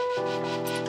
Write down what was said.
Música